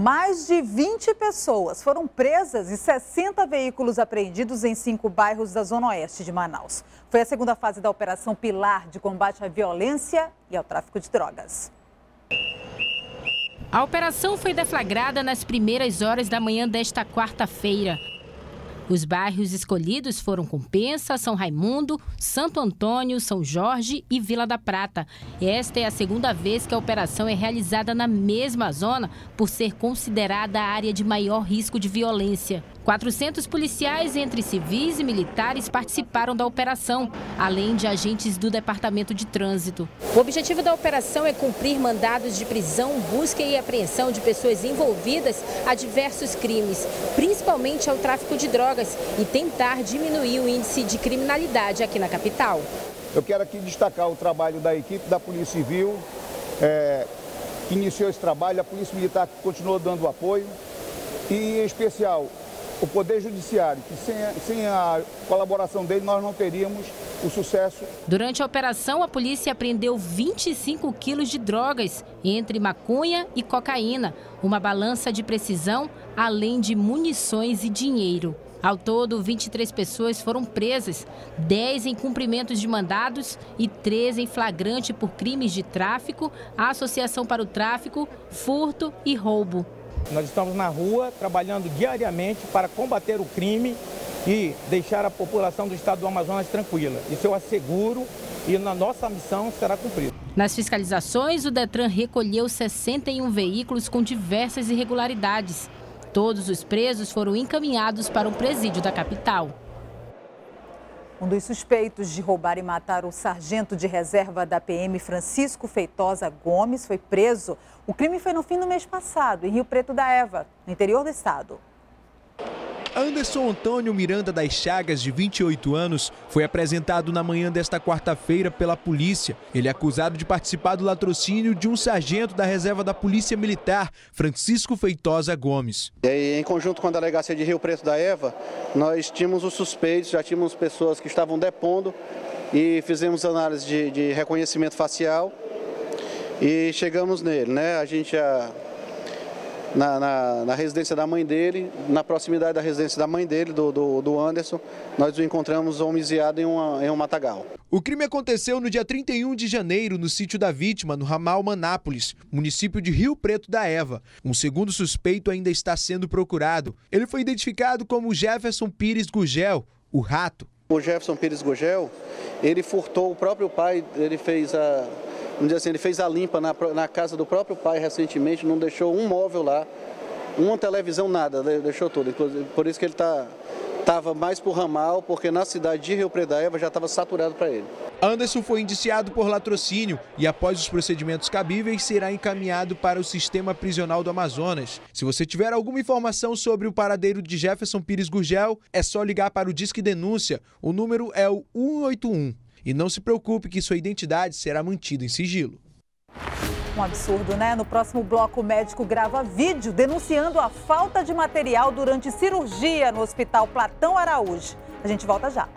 Mais de 20 pessoas foram presas e 60 veículos apreendidos em cinco bairros da Zona Oeste de Manaus. Foi a segunda fase da Operação Pilar de combate à violência e ao tráfico de drogas. A operação foi deflagrada nas primeiras horas da manhã desta quarta-feira. Os bairros escolhidos foram Compensa, São Raimundo, Santo Antônio, São Jorge e Vila da Prata. Esta é a segunda vez que a operação é realizada na mesma zona, por ser considerada a área de maior risco de violência. 400 policiais, entre civis e militares, participaram da operação, além de agentes do Departamento de Trânsito. O objetivo da operação é cumprir mandados de prisão, busca e apreensão de pessoas envolvidas a diversos crimes, principalmente ao tráfico de drogas, e tentar diminuir o índice de criminalidade aqui na capital. Eu quero aqui destacar o trabalho da equipe da Polícia Civil, é, que iniciou esse trabalho, a Polícia Militar que continuou dando apoio, e em especial o Poder Judiciário, que sem, sem a colaboração dele nós não teríamos o sucesso. Durante a operação, a polícia apreendeu 25 quilos de drogas, entre maconha e cocaína, uma balança de precisão, além de munições e dinheiro. Ao todo, 23 pessoas foram presas, 10 em cumprimentos de mandados e 13 em flagrante por crimes de tráfico, associação para o tráfico, furto e roubo. Nós estamos na rua trabalhando diariamente para combater o crime e deixar a população do estado do Amazonas tranquila. Isso eu asseguro e na nossa missão será cumprida. Nas fiscalizações, o Detran recolheu 61 veículos com diversas irregularidades. Todos os presos foram encaminhados para o presídio da capital. Um dos suspeitos de roubar e matar o sargento de reserva da PM, Francisco Feitosa Gomes, foi preso. O crime foi no fim do mês passado, em Rio Preto da Eva, no interior do estado. Anderson Antônio Miranda das Chagas, de 28 anos, foi apresentado na manhã desta quarta-feira pela polícia. Ele é acusado de participar do latrocínio de um sargento da reserva da Polícia Militar, Francisco Feitosa Gomes. em conjunto com a delegacia de Rio Preto da Eva, nós tínhamos os suspeitos, já tínhamos pessoas que estavam depondo e fizemos análise de, de reconhecimento facial e chegamos nele. Né? A gente já na, na, na, residência da mãe dele, na proximidade da residência da mãe dele, do, do, do Anderson, nós o encontramos homiziado em, uma, em um matagal. O crime aconteceu no dia 31 de janeiro, no sítio da vítima, no ramal Manápolis, município de Rio Preto da Eva. Um segundo suspeito ainda está sendo procurado. Ele foi identificado como Jefferson Pires Gugel, o rato. O Jefferson Pires Gugel, ele furtou o próprio pai, ele fez a vamos dizer assim, ele fez a limpa na, na casa do próprio pai recentemente, não deixou um móvel lá, uma televisão, nada, deixou tudo. Por isso que ele está estava mais por ramal, porque na cidade de Rio Preto da Eva já estava saturado para ele. Anderson foi indiciado por latrocínio e, após os procedimentos cabíveis, será encaminhado para o sistema prisional do Amazonas. Se você tiver alguma informação sobre o paradeiro de Jefferson Pires Gurgel, é só ligar para o Disque Denúncia. O número é o 181. E não se preocupe que sua identidade será mantida em sigilo. Um absurdo, né? No próximo bloco, o médico grava vídeo denunciando a falta de material durante cirurgia no Hospital Platão Araújo. A gente volta já.